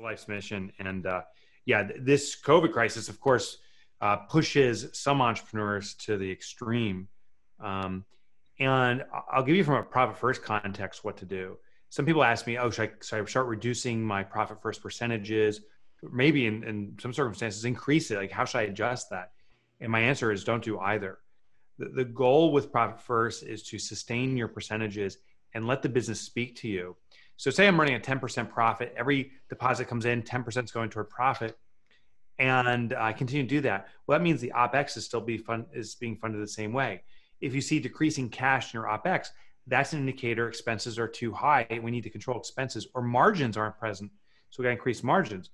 life's mission. And uh, yeah, this COVID crisis, of course, uh, pushes some entrepreneurs to the extreme. Um, and I'll give you from a profit first context what to do. Some people ask me, oh, should I, should I start reducing my profit first percentages? Maybe in, in some circumstances, increase it. Like, how should I adjust that? And my answer is don't do either. The, the goal with profit first is to sustain your percentages and let the business speak to you. So say I'm running a 10% profit, every deposit comes in, 10% is going toward profit, and I continue to do that. Well, that means the OPEX is still be fund, is being funded the same way. If you see decreasing cash in your OPEX, that's an indicator expenses are too high. We need to control expenses or margins aren't present. So we got to increase margins.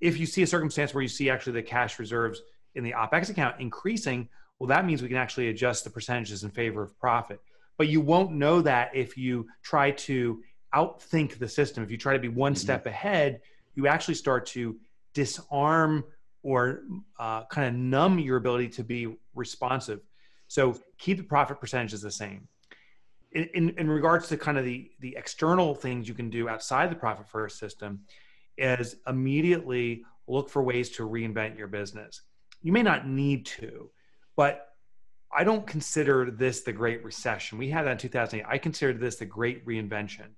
If you see a circumstance where you see actually the cash reserves in the OPEX account increasing, well, that means we can actually adjust the percentages in favor of profit. But you won't know that if you try to outthink the system, if you try to be one mm-hmm. step ahead, you actually start to disarm or uh, kind of numb your ability to be responsive. So keep the profit percentages the same. In, in, in, regards to kind of the, the external things you can do outside the profit first system is immediately look for ways to reinvent your business. You may not need to, but I don't consider this the Great Recession. We had that in 2008. I consider this the Great Reinvention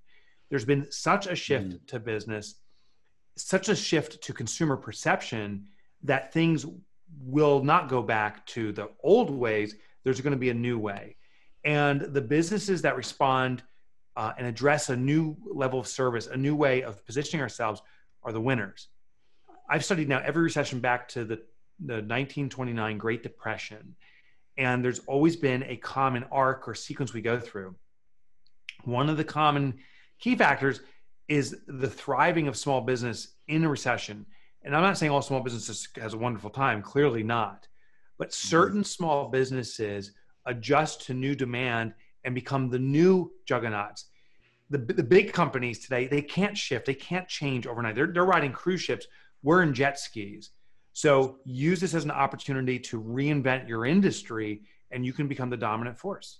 there's been such a shift mm. to business, such a shift to consumer perception that things will not go back to the old ways. There's going to be a new way. And the businesses that respond uh, and address a new level of service, a new way of positioning ourselves, are the winners. I've studied now every recession back to the, the 1929 Great Depression, and there's always been a common arc or sequence we go through. One of the common key factors is the thriving of small business in a recession. And I'm not saying all small businesses has a wonderful time, clearly not. But mm-hmm. certain small businesses adjust to new demand and become the new juggernauts. The, the big companies today, they can't shift, they can't change overnight. They're, they're riding cruise ships. We're in jet skis. So use this as an opportunity to reinvent your industry and you can become the dominant force.